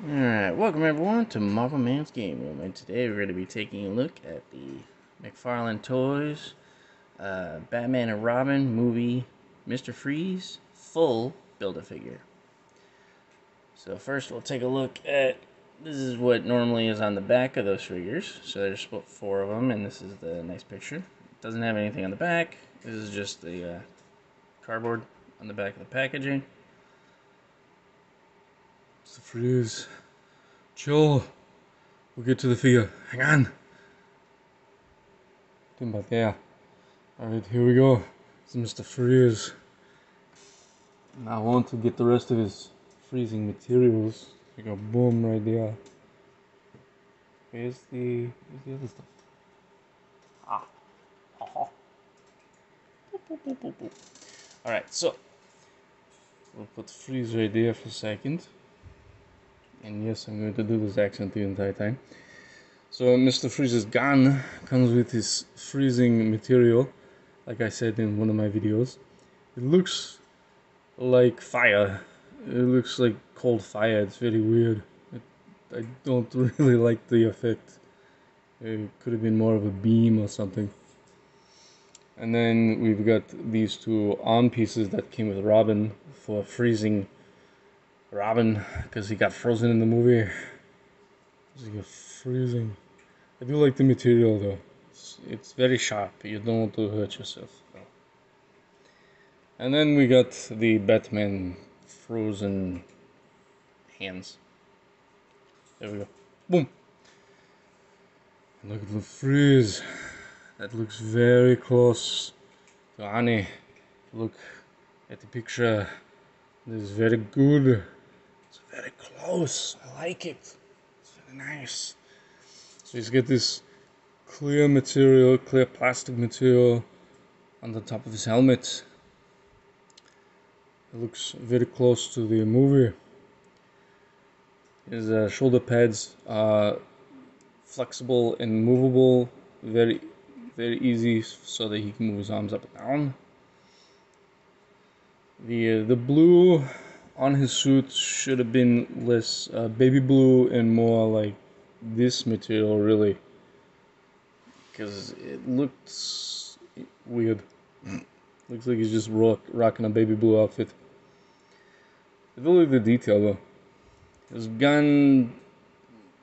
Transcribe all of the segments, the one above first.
Alright, welcome everyone to Marvel Man's Game Room, and today we're going to be taking a look at the McFarlane Toys uh, Batman and Robin movie Mr. Freeze full Build-A-Figure. So first we'll take a look at, this is what normally is on the back of those figures, so there's four of them, and this is the nice picture. It doesn't have anything on the back, this is just the uh, cardboard on the back of the packaging. It's the freeze. Chill. We'll get to the figure. Hang on. Think about there. Alright, here we go. Is Mr. Freeze. Now I want to get the rest of his freezing materials. Like a boom right there. Where's the where's the other stuff? Ah. Alright, so We'll put freeze right there for a second. And yes, I'm going to do this accent the entire time. So Mr. Freeze's gun comes with his freezing material, like I said in one of my videos. It looks like fire. It looks like cold fire. It's very weird. I don't really like the effect. It could have been more of a beam or something. And then we've got these two arm pieces that came with Robin for freezing Robin because he got frozen in the movie. He got freezing. I do like the material though. It's, it's very sharp. You don't want to hurt yourself. And then we got the Batman frozen hands. There we go. Boom. Look at the freeze. That looks very close to Arnie. Look at the picture. This is very good. It's very close. I like it. It's very nice. So he's got this clear material, clear plastic material on the top of his helmet. It looks very close to the movie. His uh, shoulder pads are flexible and movable, very very easy so that he can move his arms up and down. The uh, the blue on his suit should have been less uh, baby blue and more like this material really. Because it looks weird. Looks like he's just rock, rocking a baby blue outfit. I really the detail though. His gun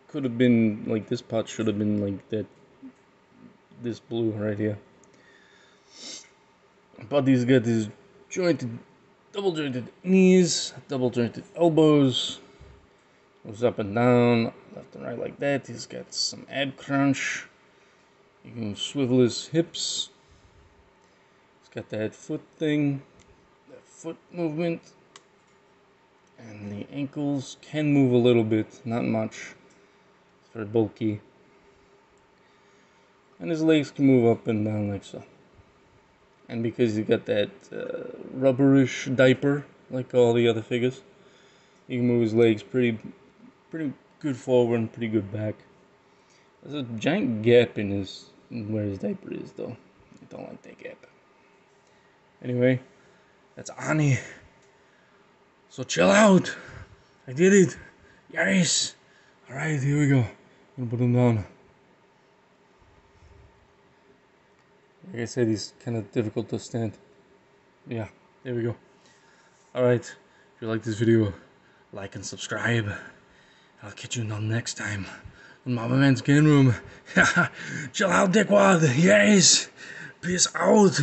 could have been like this part should have been like that this blue right here. But he's got his jointed double jointed knees, double jointed elbows, goes up and down, left and right like that. He's got some ab crunch. You can swivel his hips. He's got that foot thing, that foot movement. And the ankles can move a little bit, not much. It's very bulky. And his legs can move up and down like so and because you got that uh, rubberish diaper like all the other figures he can move his legs pretty pretty good forward and pretty good back. There's a giant gap in his in where his diaper is though. I don't like that gap. Anyway that's Arnie. So chill out. I did it. Yes alright here we go. I'm gonna put him down Like I said, he's kind of difficult to stand. Yeah, there we go. Alright, if you like this video, like and subscribe. I'll catch you the next time Mama Man's Game Room. Chill out, dickwad. Yes. Peace out.